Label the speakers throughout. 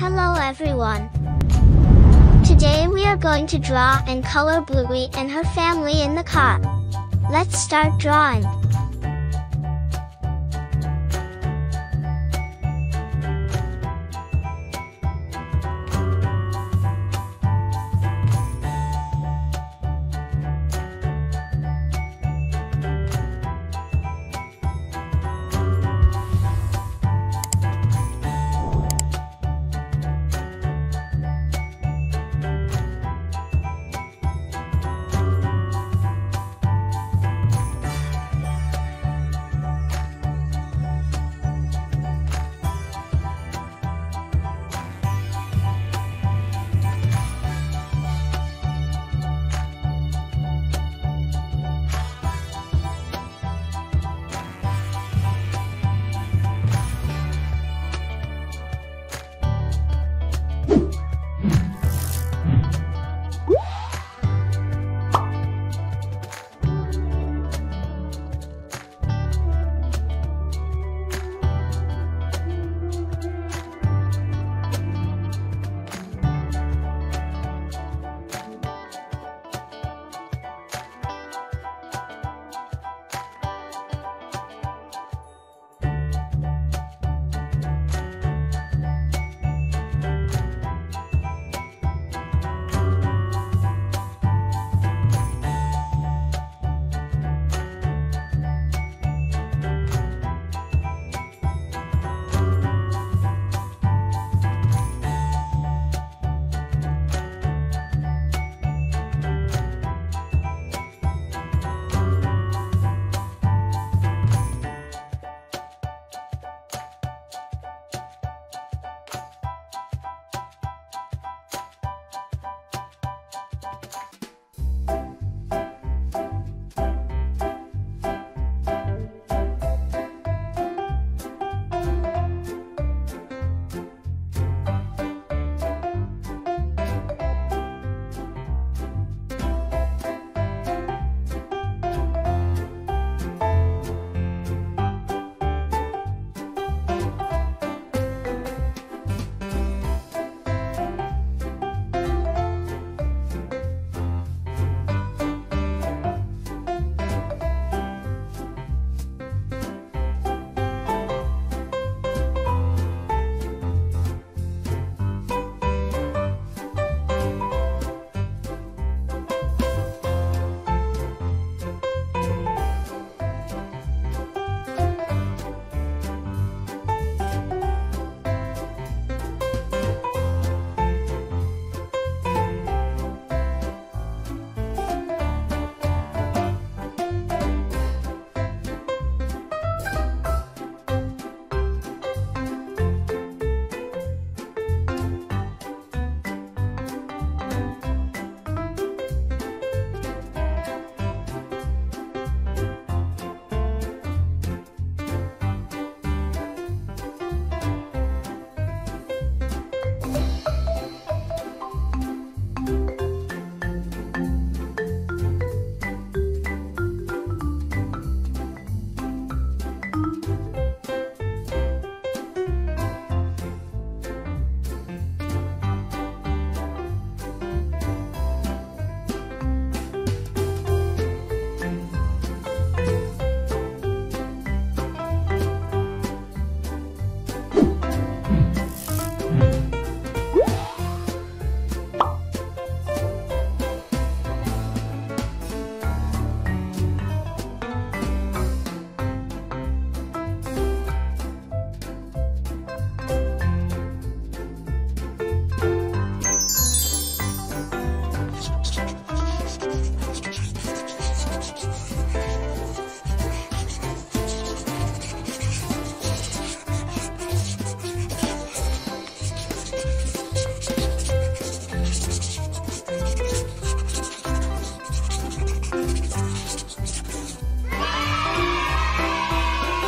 Speaker 1: Hello everyone. Today we are going to draw and color Bluey and her family in the car. Let's start drawing.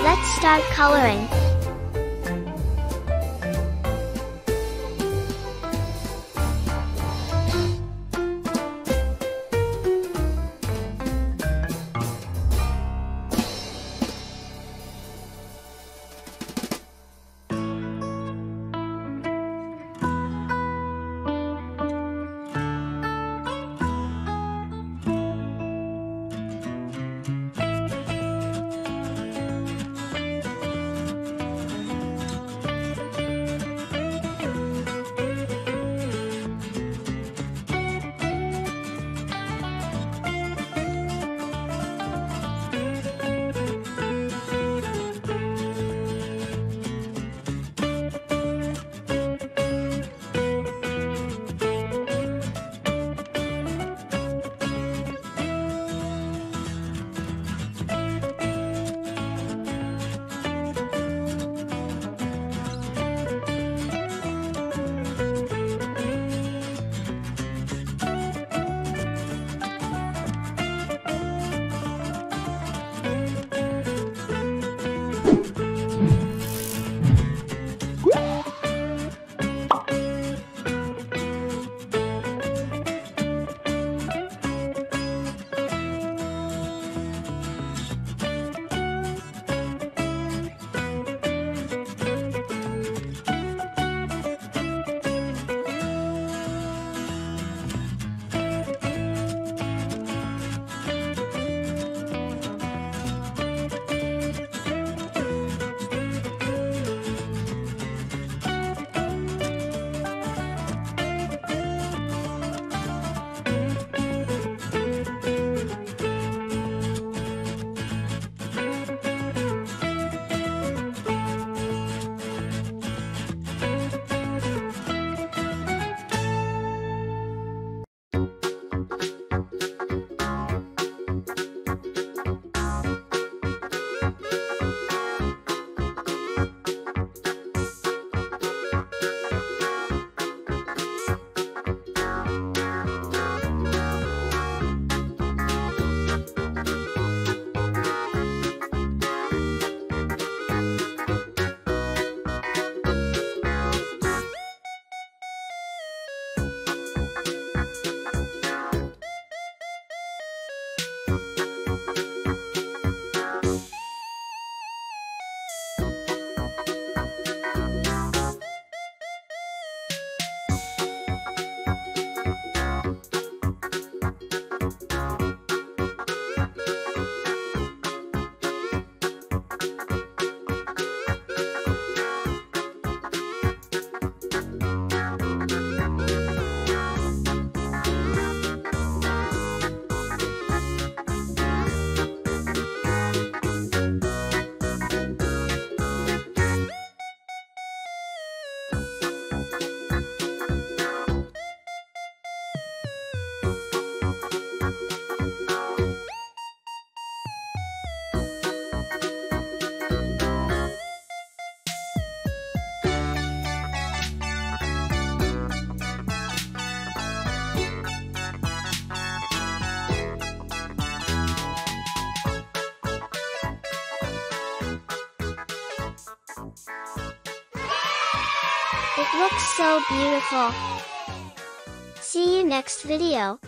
Speaker 1: Let's start coloring. It looks so beautiful. See you next video.